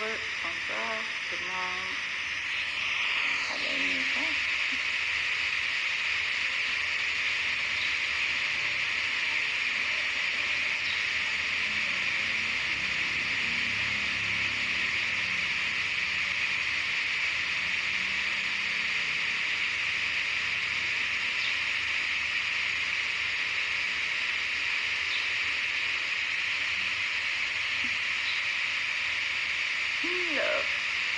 work, from God, good night. Hallelujah.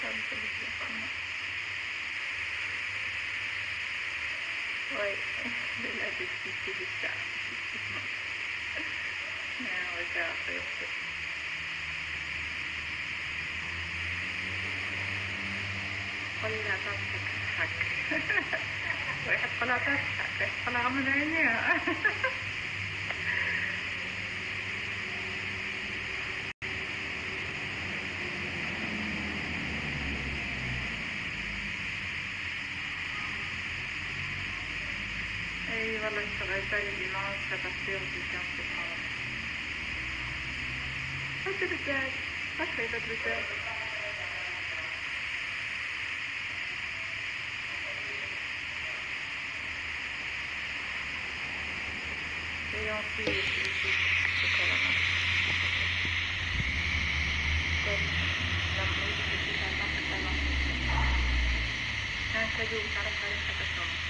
Wait, they let this piece to the shop. Now it's out real quick. ولا تضحك واحد طلع تضحك واحد طلع من عينيها 人がいたり自慢者が強くしちゃってます。What did it s h a n d it a y た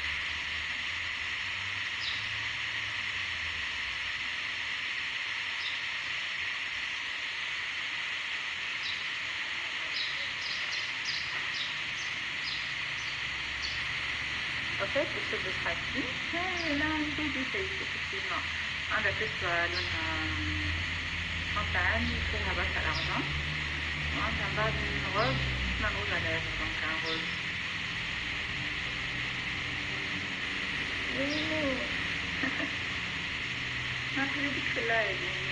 En fait, le hein, ce d'être ici, c'est là un du effectivement. un la on soit un campagne, pour la basse à l'argent. Hein, un bas d'une robe, ma rose à lèvres, donc un rose. Oh. ma prédiction là, elle est...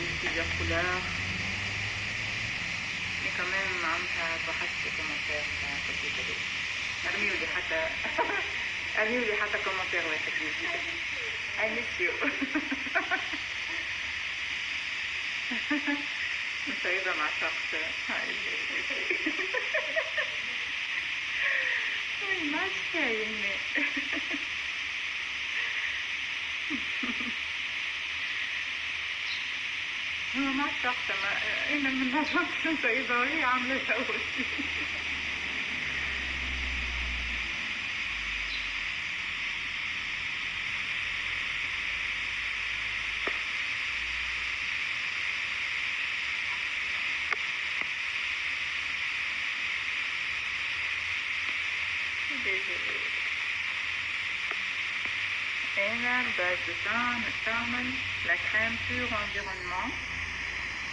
بنتي Dracula كمان عمها بحثت كومنتير خفيفة دي ارميوا لي حتى ارميوا لي حتى كومنتير واحد جديد I miss you مسيبة مع شخص ما تستاهل مطبخ ما إن المنظمة البيضاوية عاملة base de temps, le thermal, la crème pure environnement,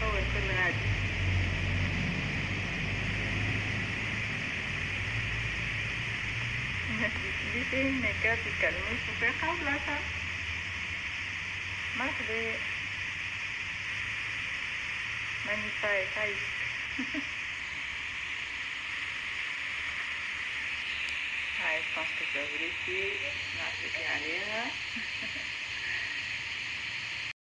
قوي السلم هادي دي فين كات الكلموس وفين خبلتها مرحبا ماني سايق هايك هاي الصنفة كبريتي نعطيكي عليها